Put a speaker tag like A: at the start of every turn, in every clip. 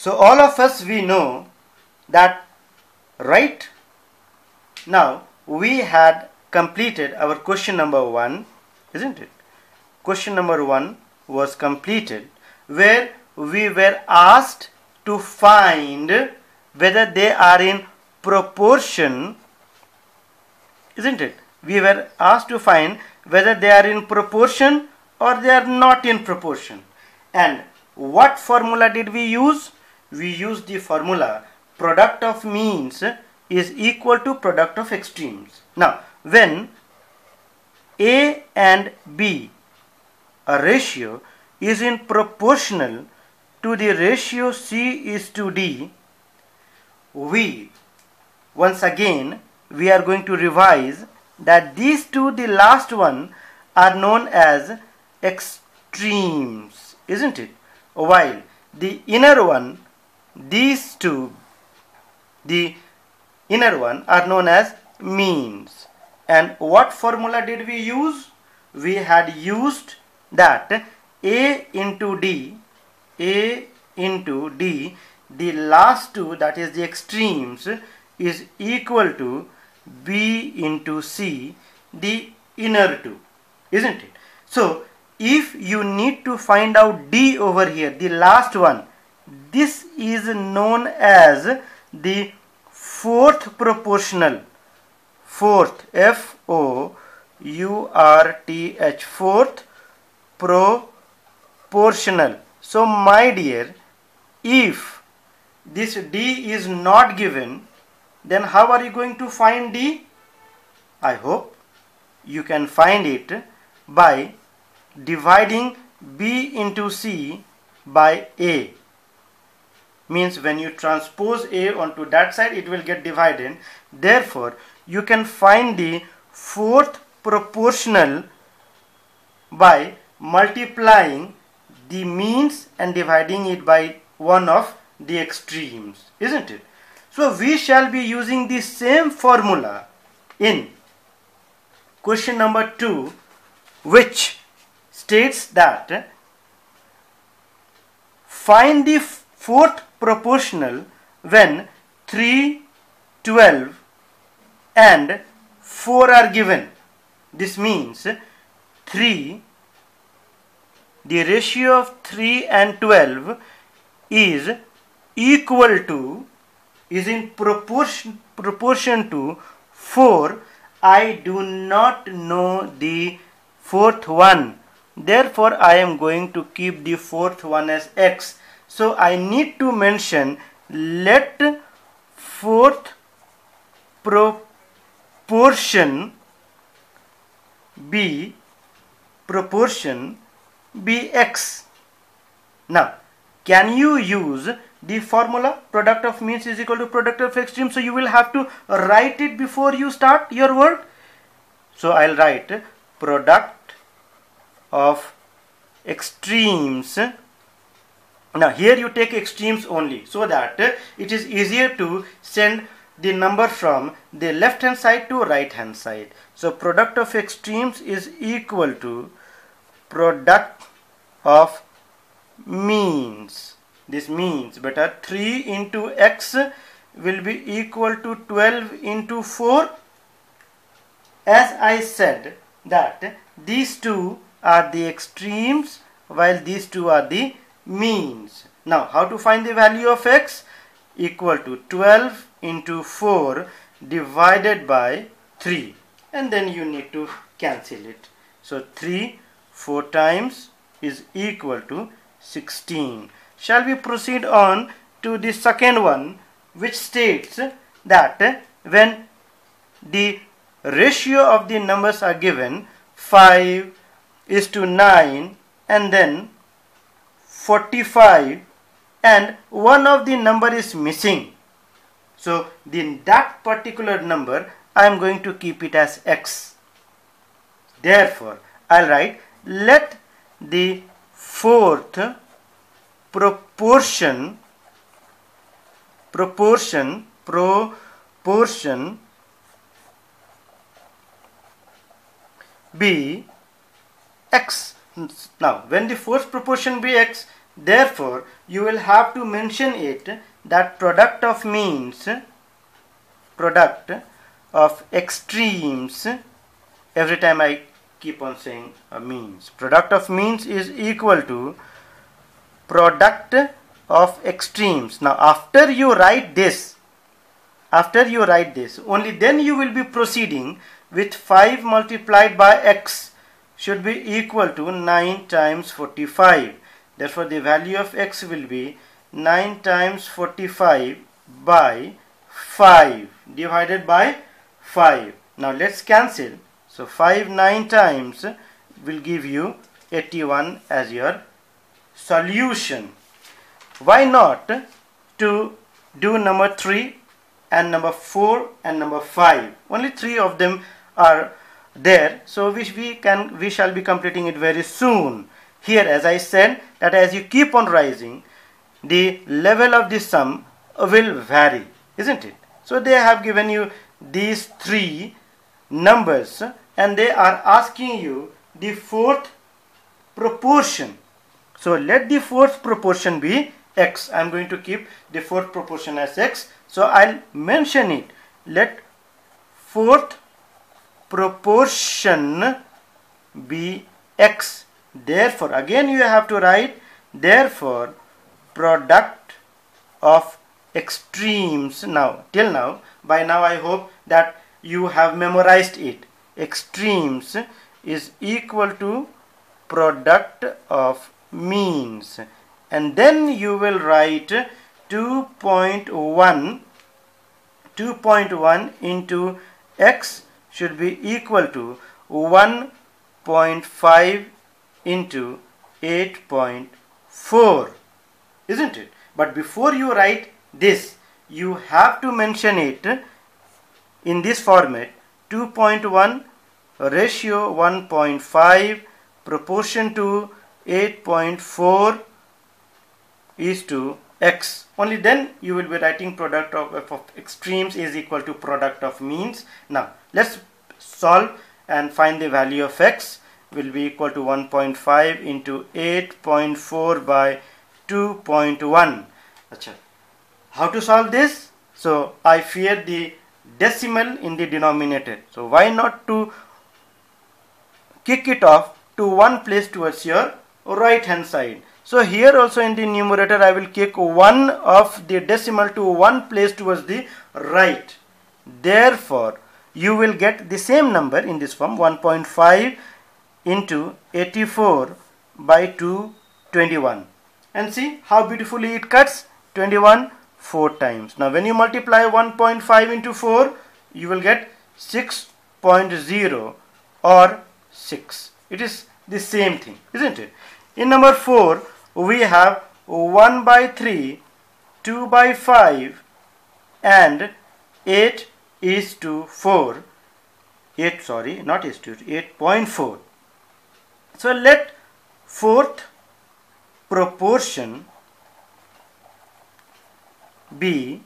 A: So all of us we know that right? Now we had completed our question number 1 isn't it? Question number 1 was completed where we were asked to find whether they are in proportion isn't it? We were asked to find whether they are in proportion or they are not in proportion. And what formula did we use we use the formula product of means is equal to product of extremes. Now when a and b a ratio is in proportional to the ratio c is to d we once again we are going to revise that these two the last one are known as extremes isn't it? While the inner one these two the inner one are known as means. And what formula did we use? We had used that a into d a into d the last two that is the extremes is equal to b into c the inner two isn't it? So if you need to find out d over here the last one this is known as the fourth proportional. Fourth f o u r t h fourth proportional. So my dear if this d is not given then how are you going to find d? I hope you can find it by dividing b into c by a means when you transpose a onto that side it will get divided. Therefore you can find the fourth proportional by multiplying the means and dividing it by one of the extremes isn't it? So we shall be using the same formula in question number 2 which states that find the fourth proportional when 3, 12 and 4 are given. This means 3, the ratio of 3 and 12 is equal to, is in proportion, proportion to 4. I do not know the fourth one. Therefore, I am going to keep the fourth one as x so I need to mention let fourth proportion be proportion be x. Now can you use the formula product of means is equal to product of extreme so you will have to write it before you start your work. So I'll write product of extremes now here you take extremes only so that it is easier to send the number from the left hand side to right hand side. So product of extremes is equal to product of means. This means better 3 into x will be equal to 12 into 4. As I said that these two are the extremes while these two are the means. Now how to find the value of x? Equal to 12 into 4 divided by 3 and then you need to cancel it. So 3 4 times is equal to 16. Shall we proceed on to the second one which states that when the ratio of the numbers are given 5 is to 9 and then 45 and one of the number is missing. So in that particular number I am going to keep it as x. Therefore I'll write let the fourth proportion proportion proportion be x now when the fourth proportion be x therefore you will have to mention it that product of means product of extremes every time I keep on saying a means. Product of means is equal to product of extremes. Now after you write this after you write this only then you will be proceeding with 5 multiplied by x should be equal to 9 times 45 therefore the value of x will be 9 times 45 by 5 divided by 5 now let's cancel. So 5 9 times will give you 81 as your solution. Why not to do number 3 and number 4 and number 5 only three of them are there. So which we can we shall be completing it very soon here as I said that as you keep on rising the level of the sum will vary isn't it? So they have given you these three numbers and they are asking you the fourth proportion. So let the fourth proportion be x. I'm going to keep the fourth proportion as x. So i'll mention it. Let fourth proportion be x therefore again you have to write therefore product of extremes now. Till now by now I hope that you have memorized it. Extremes is equal to product of means. And then you will write 2.1 2.1 into x should be equal to 1.5 into 8.4 isn't it? But before you write this you have to mention it in this format. 2.1 ratio 1.5 proportion to 8.4 is to x. Only then you will be writing product of, of extremes is equal to product of means. Now let's solve and find the value of x will be equal to 1.5 into 8.4 by 2.1 Achha. how to solve this? So I fear the decimal in the denominator. So why not to kick it off to one place towards your right hand side? So here also in the numerator I will kick one of the decimal to one place towards the right. Therefore you will get the same number in this form 1.5 into 84 by 221 and see how beautifully it cuts 21 4 times. Now when you multiply 1.5 into 4 you will get 6.0 or 6 it is the same thing isn't it? In number 4 we have 1 by 3 2 by 5 and 8 is to 4 8 sorry not is to 8.4 so let fourth proportion be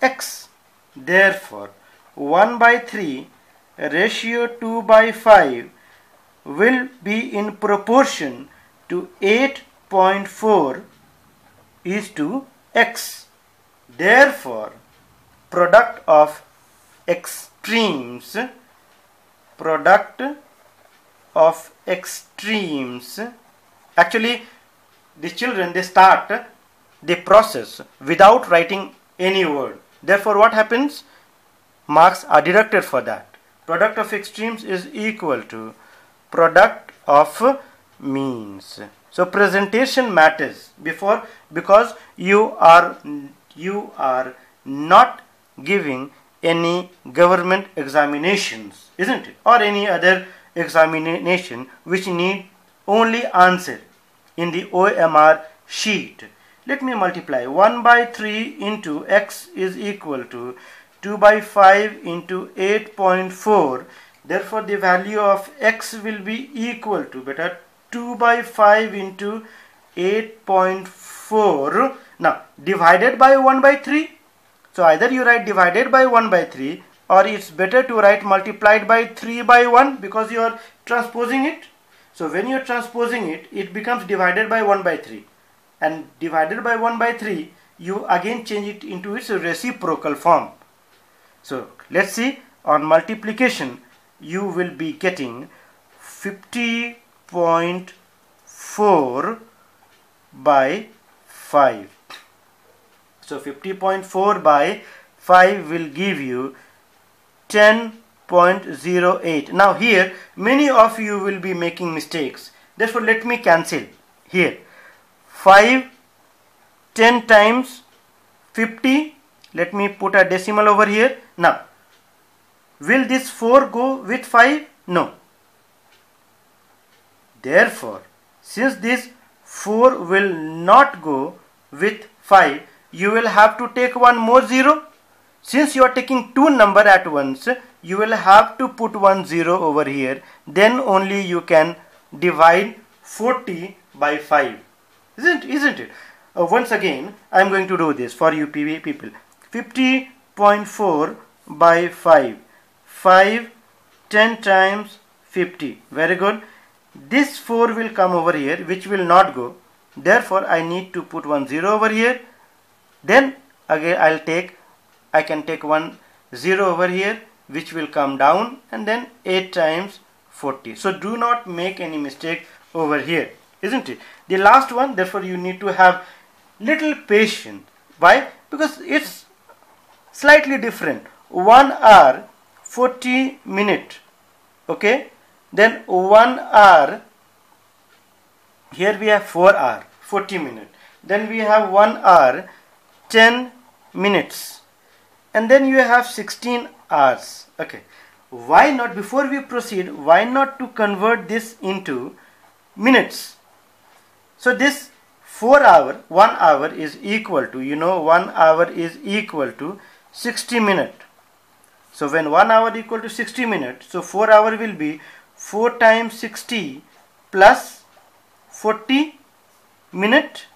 A: x. Therefore, 1 by 3 ratio 2 by 5 will be in proportion to 8.4 is to x. Therefore, product of extremes product of extremes. Actually the children they start the process without writing any word. Therefore what happens? Marks are deducted for that. Product of extremes is equal to product of means. So presentation matters before because you are you are not giving any government examinations isn't it? Or any other examination which need only answer in the OMR sheet. Let me multiply. 1 by 3 into x is equal to 2 by 5 into 8.4 therefore the value of x will be equal to better 2 by 5 into 8.4 now divided by 1 by 3 so either you write divided by 1 by 3 or it's better to write multiplied by 3 by 1 because you are transposing it. So when you are transposing it, it becomes divided by 1 by 3. and divided by 1 by 3 you again change it into its reciprocal form. So let's see on multiplication you will be getting 50.4 by 5 so 50.4 by 5 will give you 10.08 now here many of you will be making mistakes. Therefore let me cancel. Here 5 10 times 50 let me put a decimal over here. Now will this 4 go with 5 no. Therefore since this 4 will not go with 5 you will have to take one more zero since you are taking two number at once you will have to put one zero over here. Then only you can divide 40 by 5 isn't isn't it? Uh, once again i am going to do this for you people. 50.4 by 5 5 10 times 50 very good. This 4 will come over here which will not go. Therefore I need to put one 0 over here. Then again I'll take I can take one 0 over here which will come down and then 8 times 40 so do not make any mistake over here isn't it? The last one therefore you need to have little patience. Why? Because it's slightly different. 1 hour 40 minute okay? Then 1 hour here we have 4 hour 40 minute. Then we have 1 hour 10 minutes and then you have 16 hours. Okay. Why not before we proceed why not to convert this into minutes? So this 4 hour 1 hour is equal to you know 1 hour is equal to 60 minute. So when 1 hour equal to 60 minutes so 4 hour will be 4 times 60 plus 40 minute.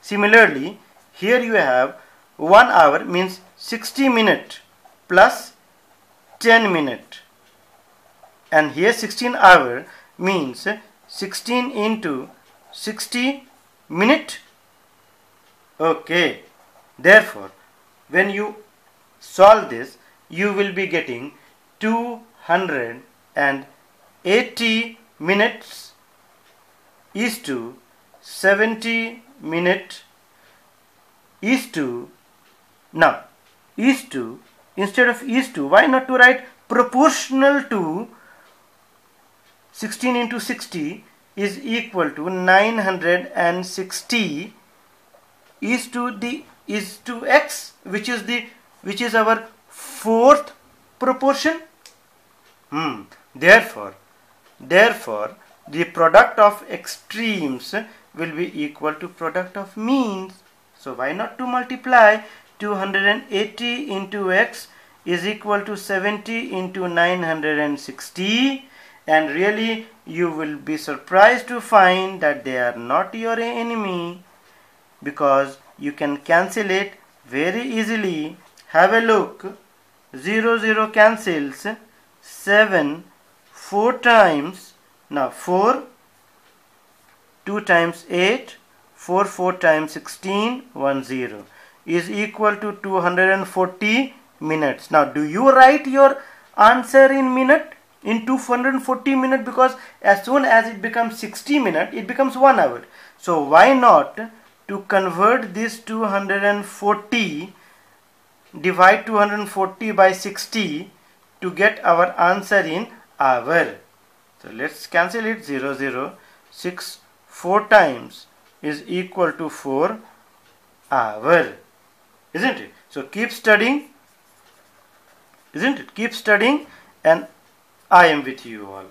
A: Similarly, here you have 1 hour means 60 minute plus 10 minute. And here 16 hour means 16 into 60 minute. Okay. Therefore, when you solve this, you will be getting 280 minutes is to 70 minute is to now is to instead of is to why not to write proportional to 16 into 60 is equal to 960 is to the is to x which is the which is our fourth proportion? Hmm. Therefore Therefore, the product of extremes will be equal to product of means. So why not to multiply 280 into x is equal to 70 into 960 and really you will be surprised to find that they are not your enemy because you can cancel it very easily. Have a look. 0 0 cancels 7 4 times now 4 2 times 8 4 4 times 16 1 0 is equal to 240 minutes. Now do you write your answer in minute? In 240 minutes because as soon as it becomes 60 minutes it becomes 1 hour. So why not to convert this 240 divide 240 by 60 to get our answer in hour. So let's cancel it. 0 0 6 4 times is equal to 4 hour isn't it? So keep studying isn't it? Keep studying and I am with you all